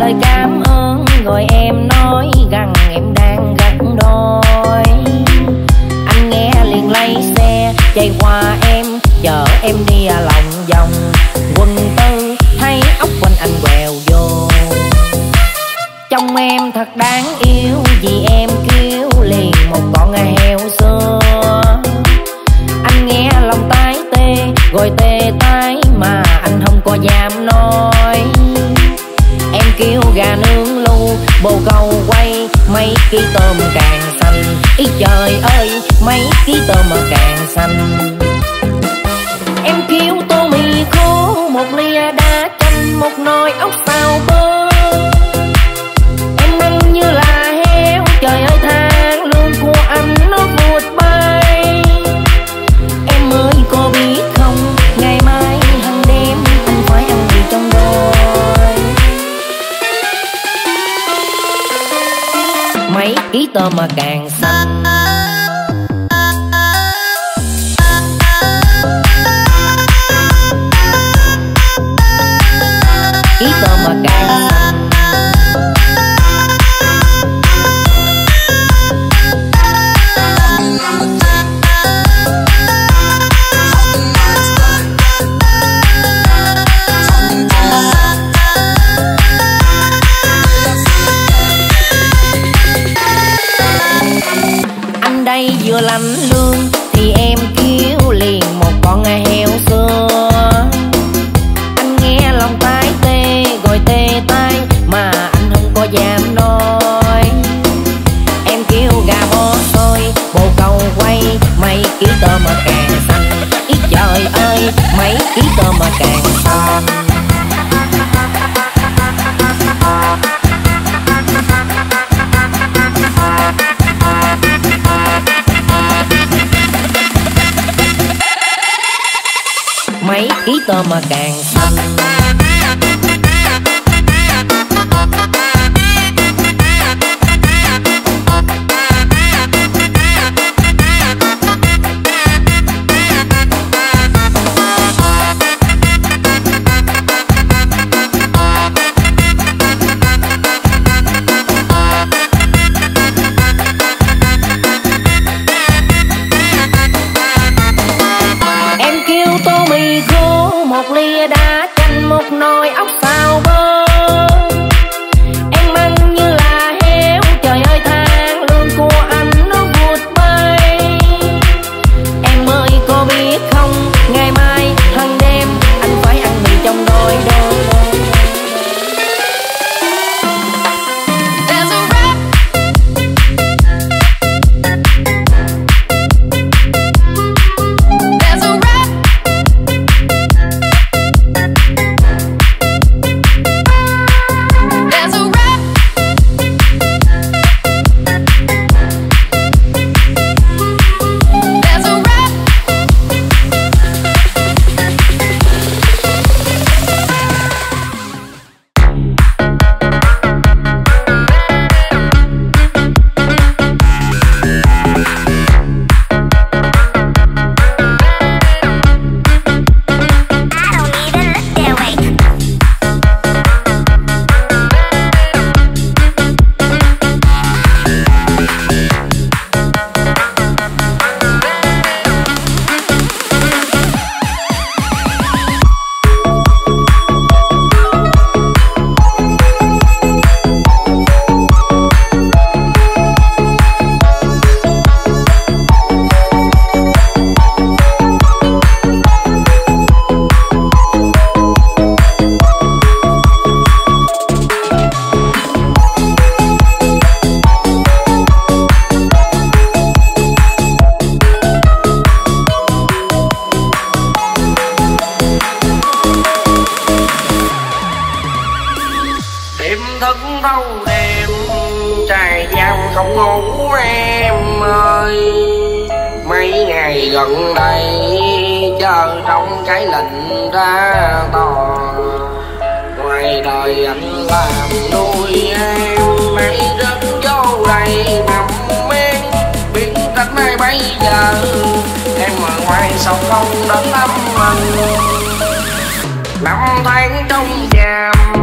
lời cảm ơn rồi em nói rằng em đang gặt đôi. Anh nghe liền lấy xe, chạy qua em chờ em đi lòng vòng. Quân tư thấy ốc quanh anh quẹo vô. Trong em thật đáng yêu, vì em kêu liền một con heo xưa. Bồ câu quay, mấy ký tôm càng xanh. Ý trời ơi, mấy ký tôm mà càng xanh. Em kêu tô mì khô, một ly đá chanh, một nồi ốc xào bơ. Mấy ký ký thức thâu đêm trời giam không ngủ em ơi. Mấy ngày gần đây chờ trong cái lệnh ra tòa ngoài đời anh làm nuôi em mấy rất vô đây nằm men biết cách này bây giờ, em ở sao không đến âm mình năm tháng trong giam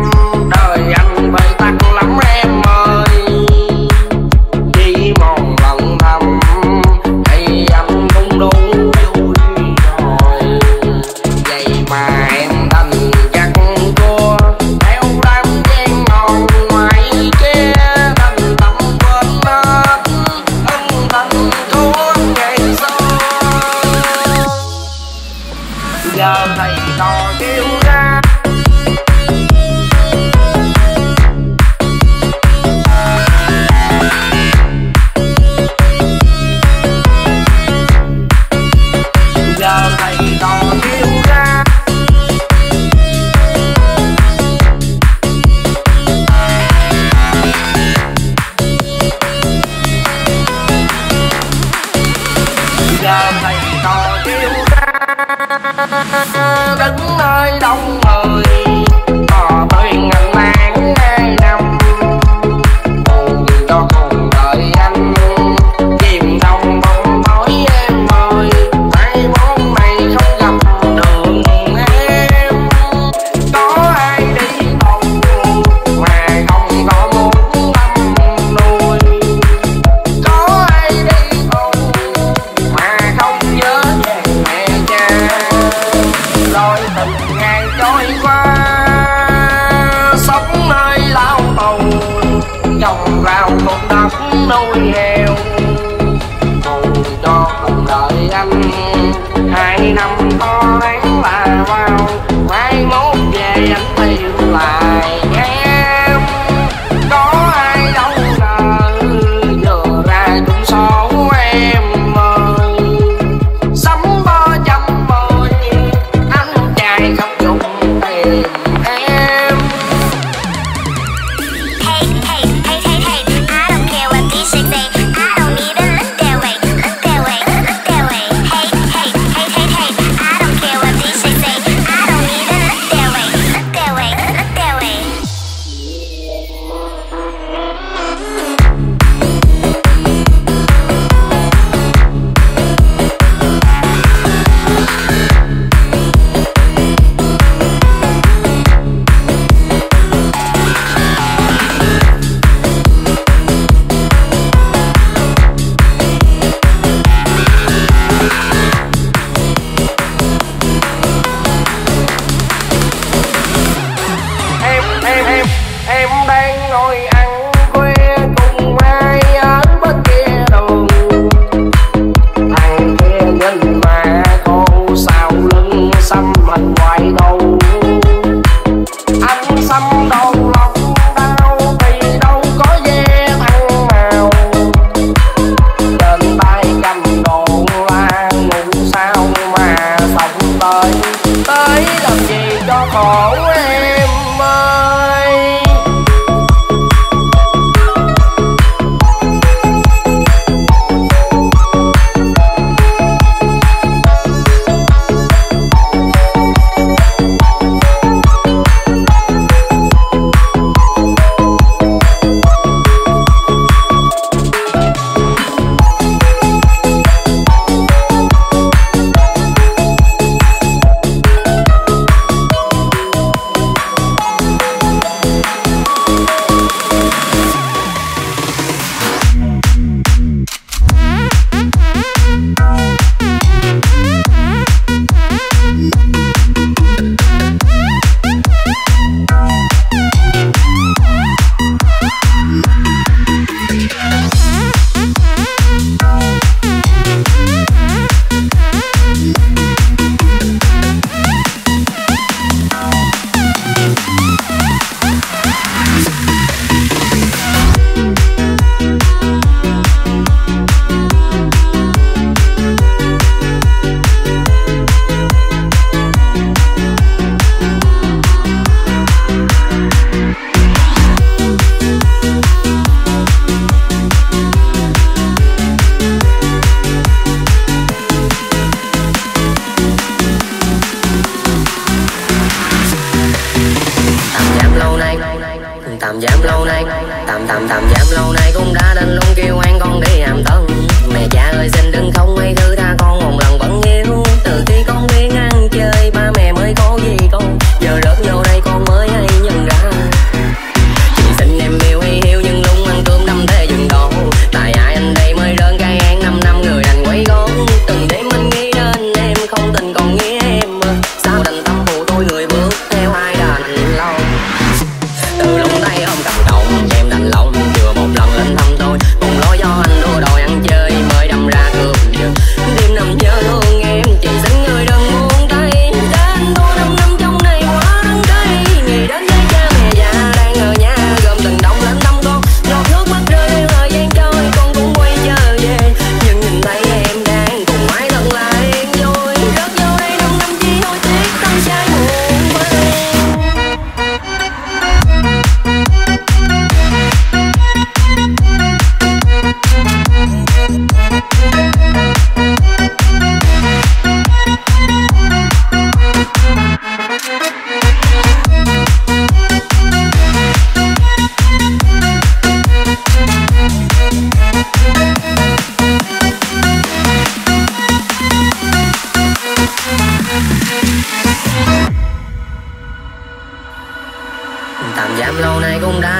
có tháng là vào mai mốt về anh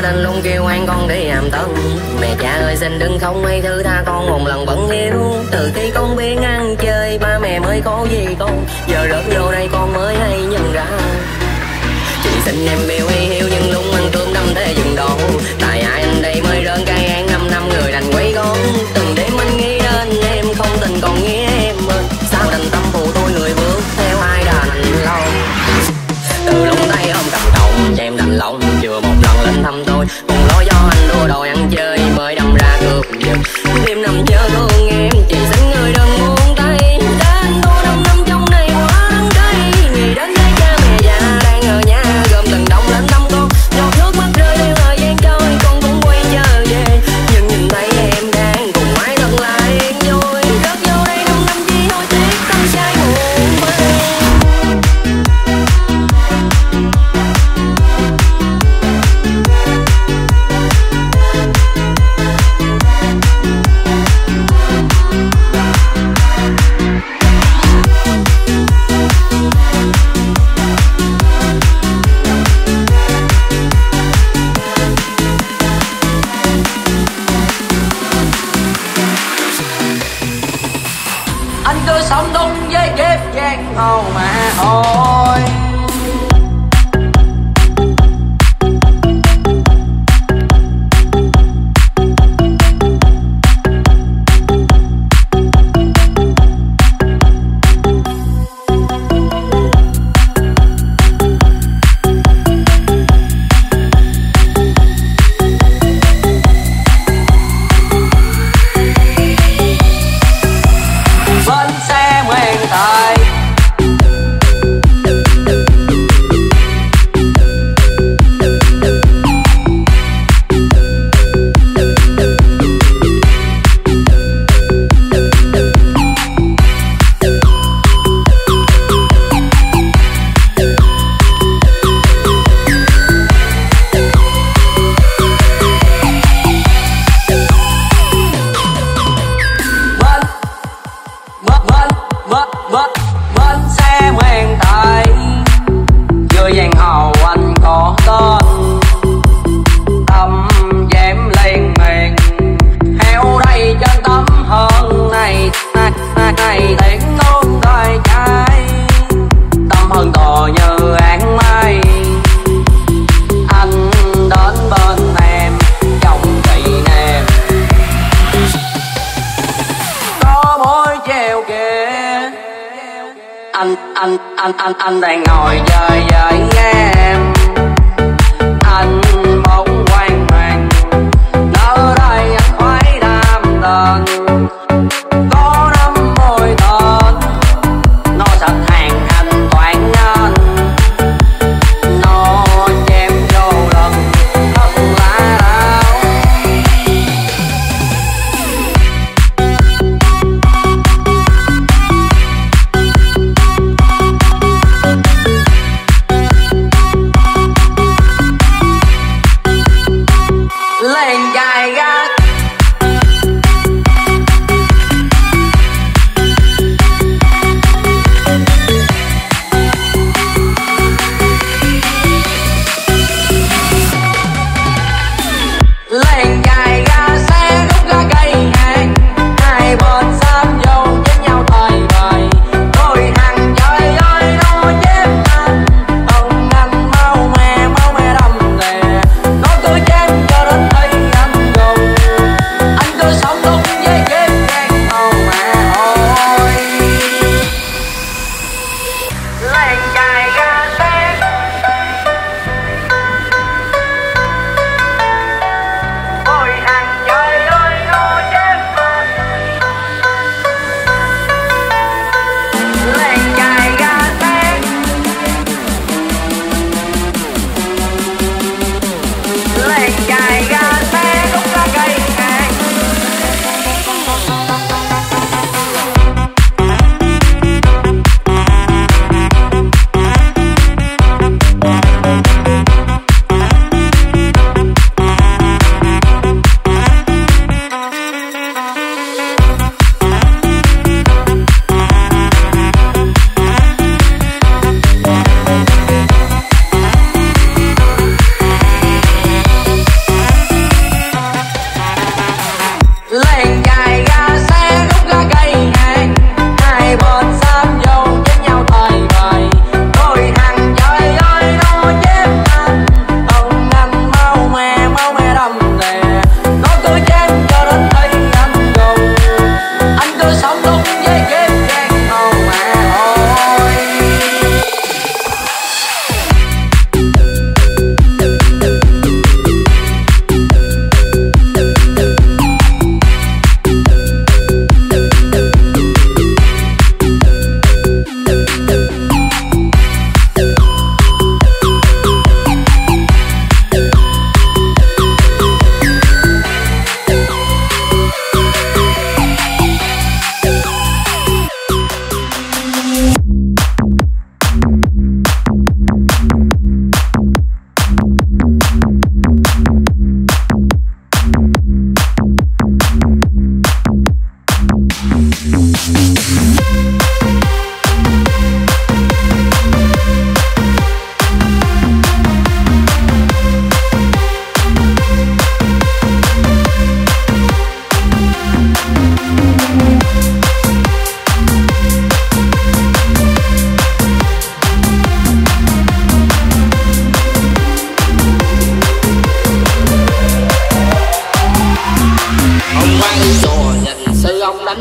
lên luôn kêu ngoan con để làm tân. Mẹ cha ơi, xin đừng không hay thứ tha con, một lần vẫn hiếu từ khi con biết ăn chơi, ba mẹ mới có gì con. Giờ lớn vô đây con mới hay nhận ra. Chị xin em yêu hay hiếu nhưng luôn ăn cơm năm thế dừng đồ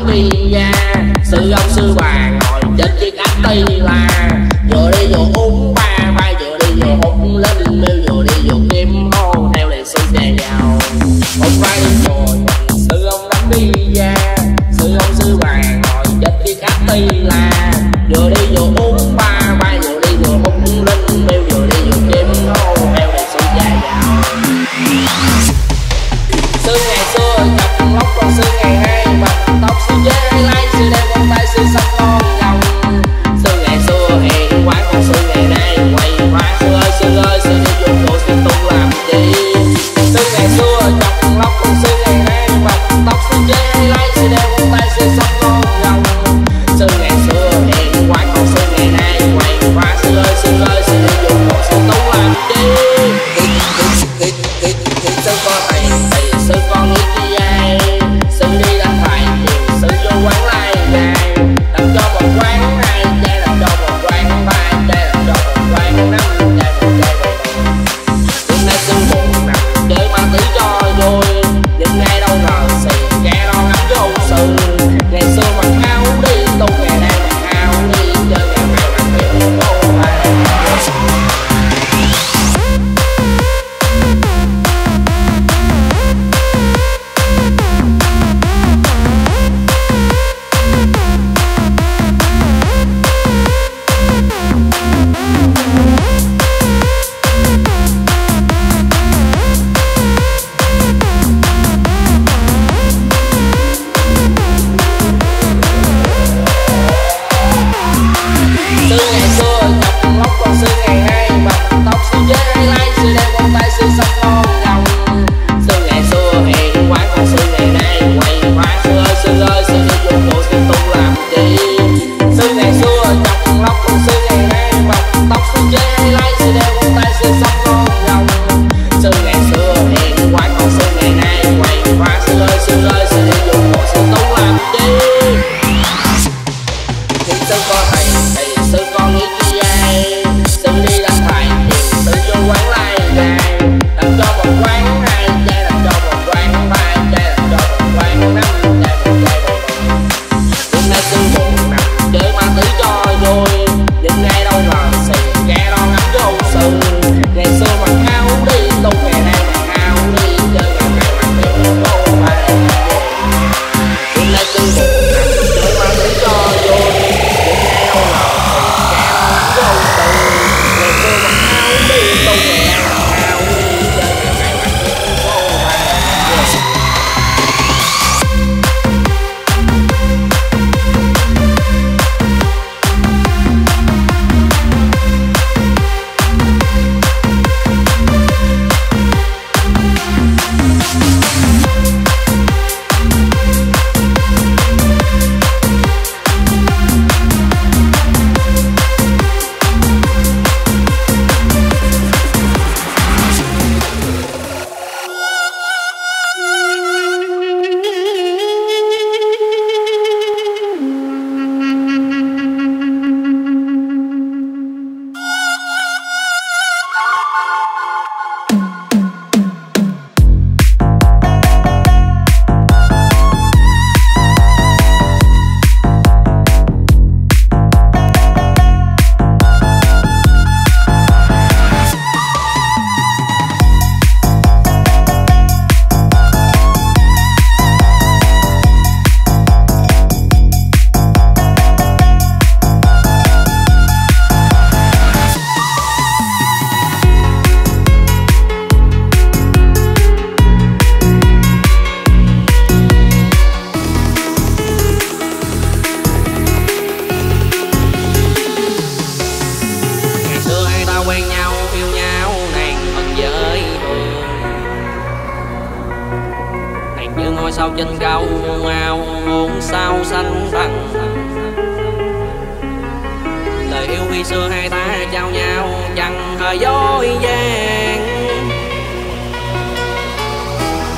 đi ra sư ông sư bà ngồi trên chiếc áp ti là sao chân cao ao muốn sao xanh bằng. Lời yêu khi xưa hai ta trao nhau chẳng hề dối gian.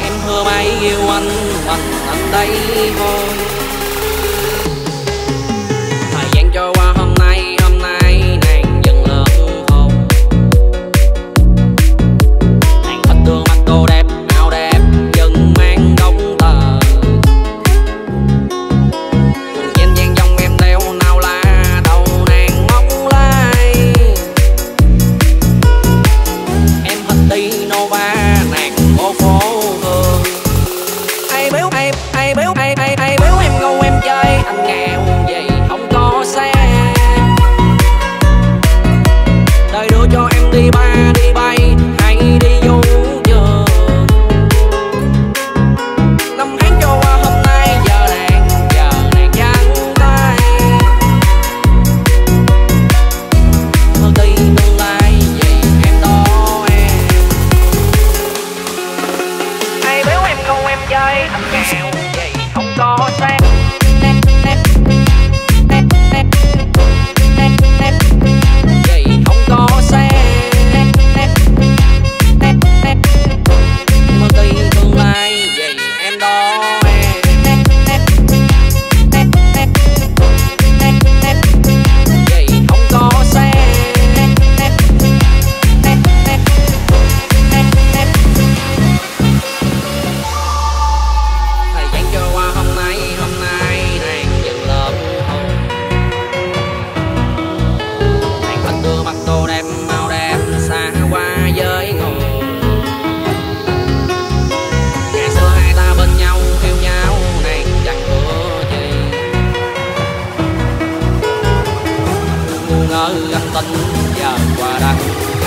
Em thưa bay yêu anh mình anh đây thôi. Guaraguara.